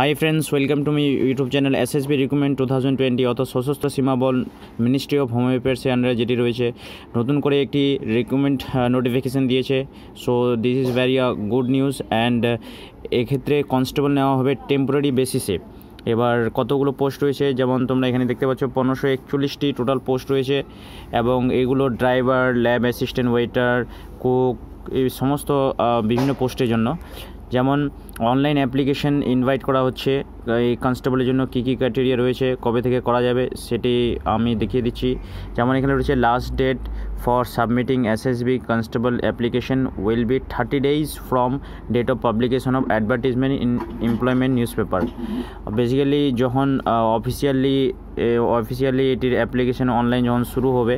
Hi friends welcome to me YouTube channel S S B recruitment two thousand twenty অত Sashastra Seema Bal ministry of home অ্যাফেয়ার্সের আন্ডারে যেটি রয়েছে। নতুন করে একটি রিক্রুটমেন্ট নোটিফিকেশান দিয়েছে। So this is very good news and এক্ষেত্রে constable নেওয়া হবে টেম্পোরারি বেসিসে এবার কতগুলো পোস্ট রয়েছে? যেমন তোমরা এখানে দেখতে পাচ্ছ, পনেরোশো একচল্লিশটি টোটাল পোস্ট রয়েছে এবং এগুলো driver lab assistant waiter cook এই সমস্ত বিভিন্ন পোস্টের জন্য। যেমন অনলাইন অ্যাপ্লিকেশন ইনভাইট করা হচ্ছে, এই কনস্টেবলের জন্য কী কী ক্রাইটেরিয়া রয়েছে, কবে থেকে করা যাবে সেটি আমি দেখিয়ে দিচ্ছি। যেমন এখানে রয়েছে last date for submitting SSB constable application will be thirty days from date of publication of advertisement in employment news paper basically যখন অফিসিয়ালি অফিসিয়ালি এটির অ্যাপ্লিকেশন অনলাইন যখন শুরু হবে,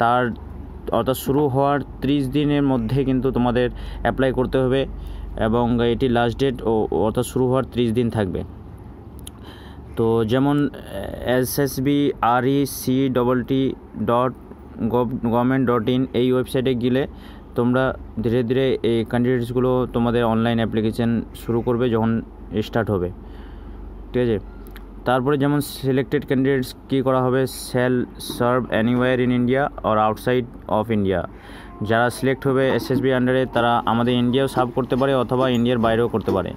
তার অর্থাৎ শুরু হওয়ার ত্রিশ দিনের মধ্যে কিন্তু তোমাদের অ্যাপ্লাই করতে হবে। এবং এটি লাস্ট ডেট ও অর্থাৎ শুরু হওয়ার ত্রিশ দিন থাকবে। তো যেমন, S S B R E C double T dot gov government dot in এই ওয়েবসাইটে গেলে তোমরা ধীরে ধীরে এই ক্যান্ডিডেটসগুলো তোমাদের অনলাইন অ্যাপ্লিকেশান শুরু করবে যখন স্টার্ট হবে। ঠিক আছে? তারপরে যেমন সিলেক্টেড ক্যান্ডিডেটস কী করা হবে? Shall serve anywhere in India or outside of India যারা সিলেক্ট হবে এসএসবি আন্ডারে তারা আমাদের ইন্ডিয়াও সার্ভ করতে পারে অথবা ইন্ডিয়ার বাইরেও করতে পারে।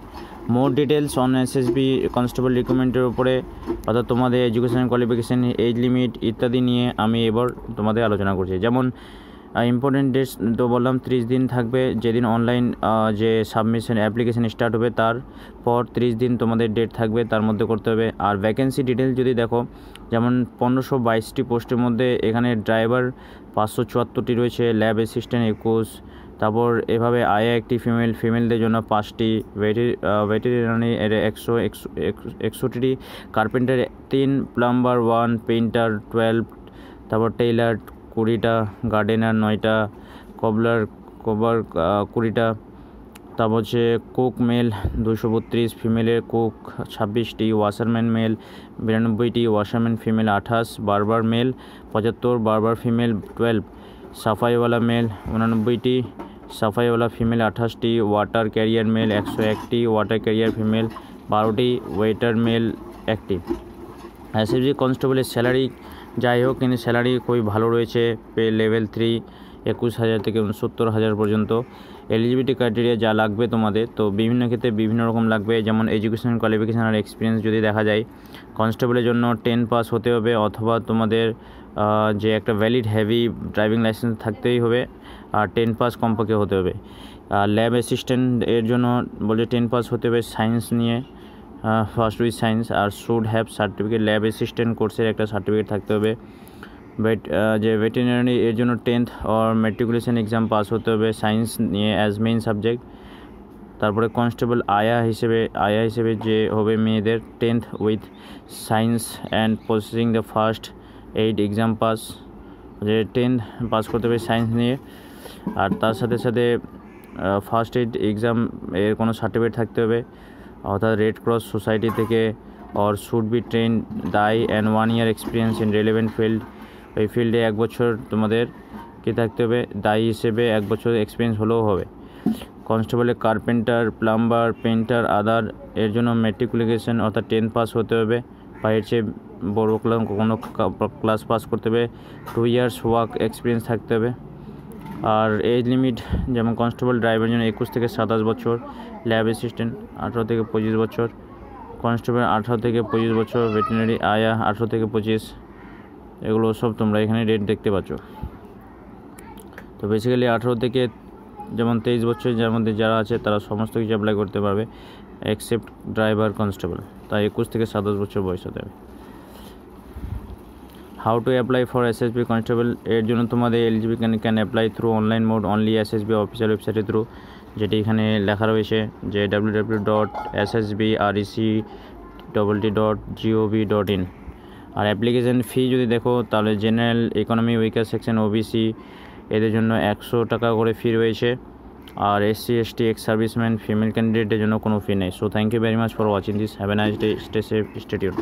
More details on SSB constable রিক্রুটমেন্টের উপরে, অর্থাৎ তোমাদের এডুকেশন কোয়ালিফিকেশান এজ লিমিট ইত্যাদি নিয়ে আমি এবার তোমাদের আলোচনা করছি। যেমন ইম্পর্টেন্ট ডেটস তো বললাম, ত্রিশ দিন থাকবে। যেদিন অনলাইন যে সাবমিশন অ্যাপ্লিকেশন স্টার্ট হবে, তার পর ত্রিশ দিন তোমাদের ডেট থাকবে, তার মধ্যে করতে হবে। আর ভ্যাকেন্সি ডিটেলস যদি দেখো, যেমন পনেরোশো বাইশটি পোস্টের মধ্যে এখানে ড্রাইভার পাঁচশো চুয়াত্তরটি রয়েছে ল্যাব অ্যাসিস্ট্যান্ট একুশ, তারপর এভাবে আয়া একটি ফিমেল ফিমেলদের জন্য পাঁচটি ভেটি ভেটেরিনারি এর একশো একষট্টিটি কার্পেন্টার তিন প্লাম্বার ওয়ান পেইন্টার টুয়েলভ তারপর টেইলার কুড়িটা, গার্ডেনার নয়টা, কবলার কভার কুড়িটা তারপর হচ্ছে কুক মেল দুশো বত্রিশ, ফিমেলের কুক ছাব্বিশটি, ওয়াশারম্যান মেল বিরানব্বইটি, ওয়াশারম্যান ফিমেল আঠাশ, বারবার মেল পঁচাত্তর, বারবার ফিমেল টুয়েলভ, সাফাইওয়ালা মেল উনানব্বইটি, সাফাইওয়ালা ফিমেল আঠাশটি, ওয়াটার ক্যারিয়ার মেল একশো একটি, ওয়াটার ক্যারিয়ার ফিমেল বারোটি, ওয়েটার মেল একটি। এসএসজি কনস্টেবলের স্যালারি যাই হোক, কিন্তু স্যালারি খুবই ভালো রয়েছে, পে লেভেল থ্রি একুশ হাজার থেকে উনসত্তর হাজার পর্যন্ত। এলিজিবিলিটি ক্রাইটেরিয়া যা লাগবে তোমাদের, তো বিভিন্ন ক্ষেত্রে বিভিন্ন রকম লাগবে, যেমন এডুকেশন কোয়ালিফিকেশান আর এক্সপিরিয়েন্স যদি দেখা যায় কনস্টেবলের জন্য টেন পাস হতে হবে, অথবা তোমাদের যে একটা ভ্যালিড হেভি ড্রাইভিং লাইসেন্স থাকতেই হবে, আর টেন পাস কমপক্ষে হতে হবে। ল্যাব অ্যাসিস্ট্যান্ট এর জন্য বলছে টেন পাস হতে হবে সায়েন্স নিয়ে। First with science R should have certificate lab assistant কোর্সের একটা সার্টিফিকেট থাকতে হবে। ভেট যে ভেটেরিনারি এর জন্য tenth or matriculation exam pass হতে হবে সায়েন্স নিয়ে অ্যাজ মেইন সাবজেক্ট তারপরে কনস্টেবল আয়া হিসেবে আয়া হিসেবে যে হবে মেয়েদের tenth with science and processing the first eight exam pass যে টেন্থ পাস করতে হবে সায়েন্স নিয়ে। আর তার সাথে সাথে ফার্স্ট এইড এক্সাম এর কোনো সার্টিফিকেট থাকতে হবে। অর্থাৎ রেড ক্রস সোসাইটি থেকে অর শুড বি ট্রেন দাই and one year experience in relevant field ওই ফিল্ডে এক বছর তোমাদের কী থাকতে হবে? দায়ী হিসেবে এক বছর এক্সপিরিয়েন্স হলেও হবে। কনস্টেবলে কার্পেন্টার প্লাম্বার পেন্টার আদার এর জন্য মেট্রিকুলিকেশন অর্থাৎ টেন পাস হতে হবে। বা এর চেয়ে বড়ো কোনো ক্লাস পাস করতে হবে। টু ইয়ার্স ওয়ার্ক এক্সপিরিয়েন্স থাকতে হবে। আর এজ লিমিট যেমন কনস্টেবল ড্রাইভারের জন্য একুশ থেকে সাতাশ বছর ল্যাব অ্যাসিস্ট্যান্ট আঠারো থেকে পঁচিশ বছর কনস্টেবল আঠারো থেকে পঁচিশ বছর ভেটেরিনারি আয়া আঠারো থেকে পঁচিশ, এগুলো সব তোমরা এখানে রেট দেখতে পাচ্ছ। তো বেসিক্যালি আঠারো থেকে যেমন তেইশ বছর যার মধ্যে যারা আছে তারা সমস্ত কিছু অ্যাপ্লাই করতে পারবে এক্সেপ্ট ড্রাইভার কনস্টেবল তাই একুশ থেকে সাতাশ বছর বয়স হতে হবে। How to apply for SSB constable এর জন্য তোমাদের eligible can can apply through online mode only SSB official ওয়েবসাইটের থ্রু যেটি এখানে লেখা রয়েছে যে W W dot S S B R EC double T dot GOV dot in R application fee যদি দেখো, তাহলে general economy weaker section OBC এদের জন্য একশো টাকা করে ফি রয়েছে। আর SC ST ex serviceman female ক্যান্ডিডেটের জন্য কোনো ফি নেই। So thank you very much for watching this have a nice day stay safe stay tuned